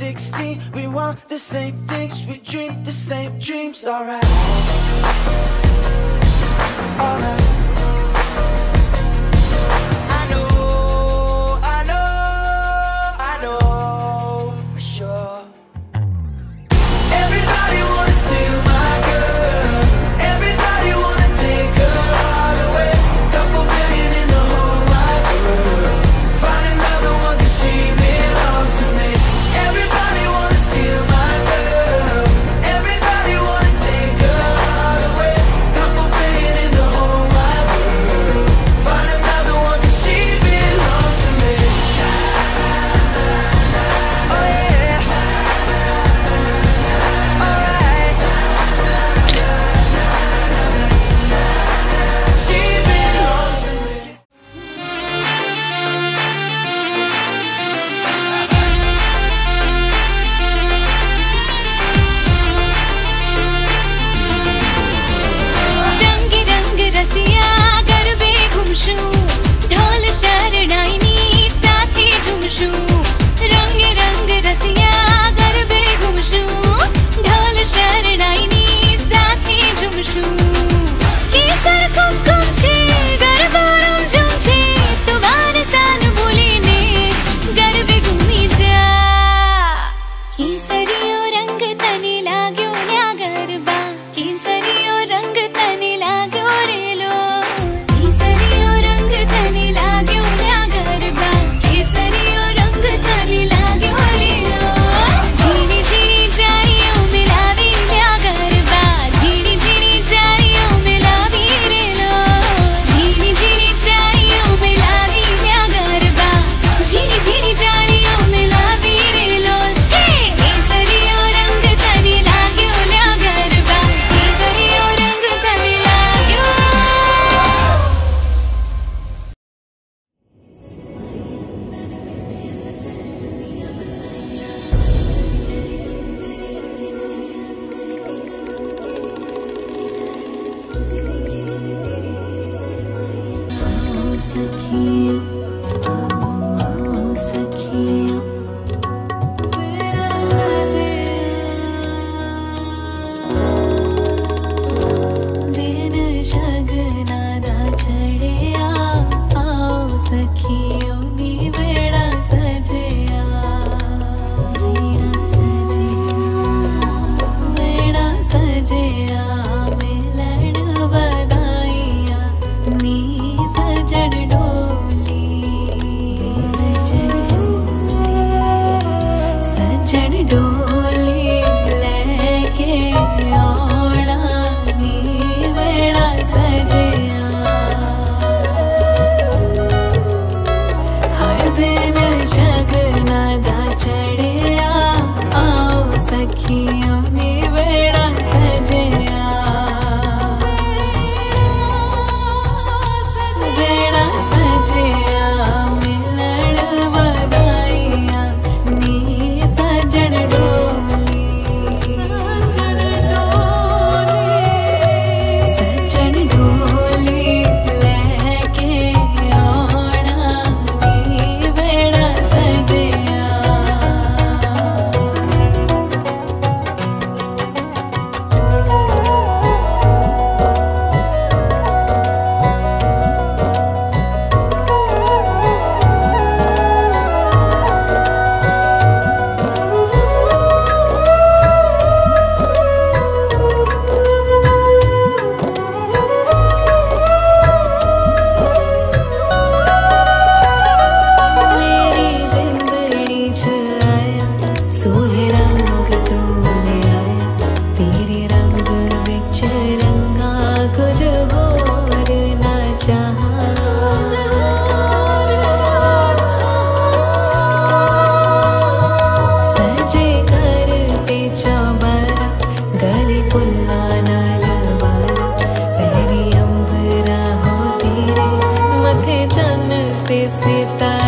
16 We want the same things We dream the same dreams Alright. Alright. the key. te